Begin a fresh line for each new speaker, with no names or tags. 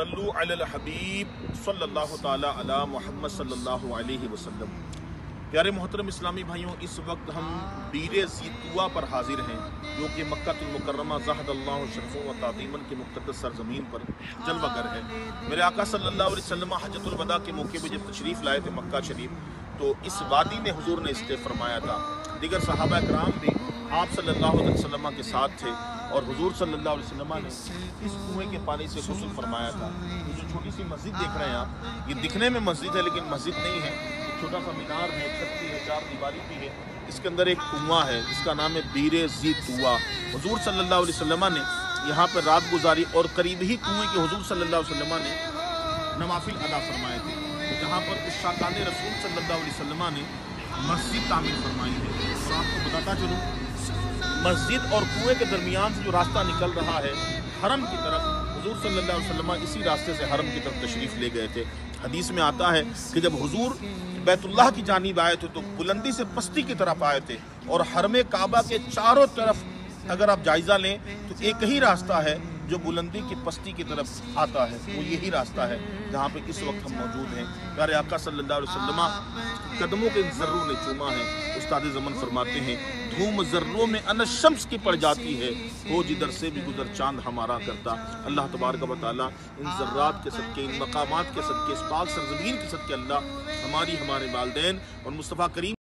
صلو علی الحبیب صلی اللہ تعالی علی محمد صلی اللہ علیہ وسلم۔ پیارے محترم اسلامی بھائیوں، اس وقت ہم بیر زیتوا پر حاضر ہیں، جو کہ مکہ المکرمہ زہد اللہ شرف و تعظیمن کے مقدس سرزمین پر جلوہ گر ہے۔ میرے آقا صلی اللہ علیہ وسلم حجت الوداع کے موقع پہ جب تشریف لائے تھے مکہ شریف، تو اس وادی میں حضور نے اس سے فرمایا تھا۔ دیگر صحابہ اکرام بھی آپ صلی اللہ علیہ وسلم کے ساتھ تھے اور حضور صلی اللہ علیہ وسلم نے اس کنویں کے پانی سے غسل فرمایا تھا۔ یہ جو چھوٹی سی مسجد دیکھ رہے ہیں آپ، یہ دکھنے میں مسجد ہے لیکن مسجد نہیں ہے۔ چھوٹا سا مینار ہے، چھت بھی ہے، چار دیواری بھی ہے۔ اس کے اندر ایک کنواں ہے، جس کا نام ہے بیر زی توا حضور صلی اللہ علیہ وسلم نے یہاں پر رات گزاری اور قریب ہی کنویں کے حضور صلی اللہ علیہ وسلم نے نوافل ادا فرمائے تھے۔ جہاں پر اس شاکان رسول صلی اللہ علیہ وسلم نے مسجد تعمیر فرمائی ہے۔ اور آپ کو بتاتا چلوں۔ مسجد اور کنویں کے درمیان سے جو راستہ نکل رہا ہے، حرم کی طرف، حضور صلی اللہ علیہ وسلم اسی راستے سے حرم کی طرف تشریف لے گئے تھے۔ حدیث میں آتا ہے کہ جب حضور بیت اللہ کی جانب آئے تھے تو بلندی سے پستی کی طرف آئے تھے۔ اور حرم کعبہ کے چاروں طرف اگر آپ جائزہ لیں تو ایک ہی راستہ ہے جو بلندی کی پستی کی طرف آتا ہے۔ وہ یہی راستہ ہے جہاں پہ اس وقت ہم موجود ہیں۔ پیارے آقا صلی اللہ علیہ وسلم قدموں کے ذروں نے چوما ہے۔ استاد زمن فرماتے ہیں، دھوم ذروں میں ان شمس کی پڑ جاتی ہے۔ ہو جدھر سے بھی گزر چاند ہمارا کرتا۔ اللہ تبارک و تعالیٰ ان ذرات کے صدقے، ان مقامات کے صدقے، اس پاک سرزمین کے صدقے اللہ ہماری ہمارے والدین اور مصطفیٰ کریم